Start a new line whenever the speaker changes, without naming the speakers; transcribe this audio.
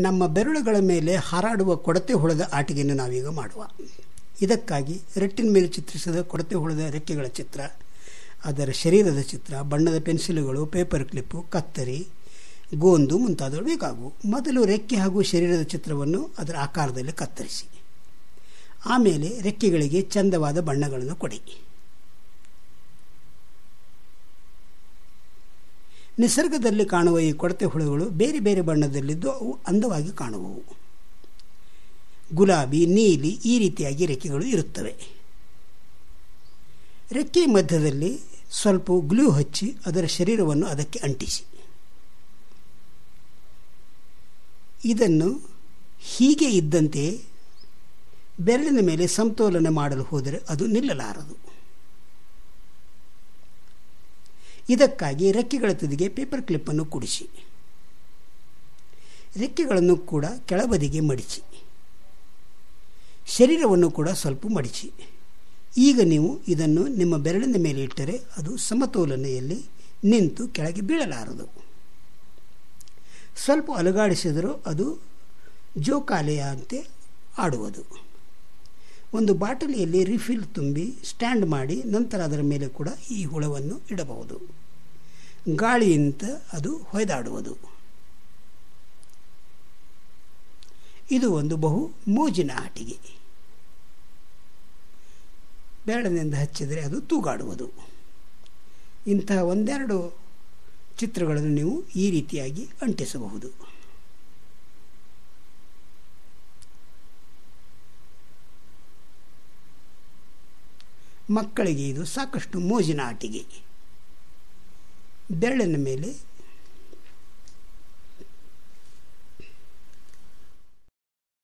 ನಮ್ಮ ಬೆರಳುಗಳ ಮೇಲೆ ಹಾರಾಡುವ ಕೊಡತೆ ಹುಳದ ಆಟಿಗೆಯನ್ನು ನಾವೀಗ ಮಾಡುವ. ಇದಕ್ಕಾಗಿ ರೆಟ್ಟಿನ ಮೇಲೆ ಚಿತ್ರಿಸಿದ ಕೊಡತೆ ಹುಳದ ರೆಕ್ಕೆಗಳ ಚಿತ್ರ, ಅದರ ಶರೀರದ ಚಿತ್ರ, ಬಣ್ಣದ ಪೆನ್ಸಿಲುಗಳು, ಪೇಪರ್ ಕ್ಲಿಪ್ಪು ಕತ್ತರಿ, ಗೋಂದು ಮುಂತಾದವು ಬೇಕಾಗುವು ಮೊದಲು ರೆಕ್ಕೆ ಹಾಗೂ ಶರೀರದ ಚಿತ್ರವನ್ನು ಅದರ ಆಕಾರದಲ್ಲಿ ಕತ್ತರಿಸಿ. ಆಮೇಲೆ ರೆಕ್ಕೆಗಳಿಗೆ ಚಂದವಾದ ಬಣ್ಣಗಳನ್ನು ಕೊಡಿ. ನಿಸರ್ಗದಲ್ಲಿ ಕಾಣುವ ಈ ಕೊಡತೆ ಹುಳುಗಳು ಬೇರೆ ಬೇರೆ ಬಣ್ಣದಲ್ಲಿದ್ದು ಅವು ಅಂದವಾಗಿ ಕಾಣುವವು. ಗುಲಾಬಿ, ನೀಲಿ ಈ ರೀತಿಯಾಗಿ ರೆಕ್ಕೆಗಳು ಇರುತ್ತವೆ. ರೆಕ್ಕೆ ಮಧ್ಯದಲ್ಲಿ ಸ್ವಲ್ಪ ಗ್ಲೂ ಹಚ್ಚಿ ಅದರ ಶರೀರವನ್ನು ಅದಕ್ಕೆ ಅಂಟಿಸಿ. ಇದನ್ನು ಹೀಗೆ ಇದ್ದಂತೆ ಬೆರಳಿನ ಮೇಲೆ ಸಮತೋಲನೆ ಮಾಡಲು ಹೋದರೆ ಅದು ನಿಲ್ಲಲಾರದು. ಇದಕ್ಕಾಗಿ ರೆಕ್ಕೆಗಳ ತುದಿಗೆ ಪೇಪರ್ ಕ್ಲಿಪ್ಪನ್ನು ಕುಡಿಸಿ. ರೆಕ್ಕೆಗಳನ್ನು ಕೂಡ ಕೆಳಬದಿಗೆ ಮಡಿಸಿ. ಶರೀರವನ್ನು ಕೂಡ ಸ್ವಲ್ಪ ಮಡಿಸಿ. ಈಗ ನೀವು ಇದನ್ನು ನಿಮ್ಮ ಬೆರಳಿನ ಮೇಲೆ ಇಟ್ಟರೆ ಅದು ಸಮತೋಲನೆಯಲ್ಲಿ ನಿಂತು ಕೆಳಗೆ ಬೀಳಲಾರದು. ಸ್ವಲ್ಪ ಅಲುಗಾಡಿಸಿದರೂ ಅದು ಜೋಕಾಲೆಯಂತೆ ಆಡುವುದು. ಒಂದು ಬಾಟಲಿಯಲ್ಲಿ ರಿಫಿಲ್ ತುಂಬಿ ಸ್ಟ್ಯಾಂಡ್ ಮಾಡಿ ನಂತರ ಅದರ ಮೇಲೆ ಕೂಡ ಈ ಹುಳವನ್ನು ಇಡಬಹುದು. ಗಾಳಿಯಿಂದ ಅದು ಹೊಯ್ದಾಡುವುದು. ಇದು ಒಂದು ಬಹು ಮೋಜಿನ ಆಟಿಗೆ ಬೆರಳಿನಿಂದ ಹಚ್ಚಿದರೆ ಅದು ತೂಗಾಡುವುದು. ಇಂತಹ ಒಂದೆರಡು ಚಿತ್ರಗಳನ್ನು ನೀವು ಈ ರೀತಿಯಾಗಿ ಅಂಟಿಸಬಹುದು. ಮಕ್ಕಳಿಗೆ ಇದು ಸಾಕಷ್ಟು ಮೋಜಿನ ಆಟಿಗೆ. ಬೆರಳಿನ ಮೇಲೆ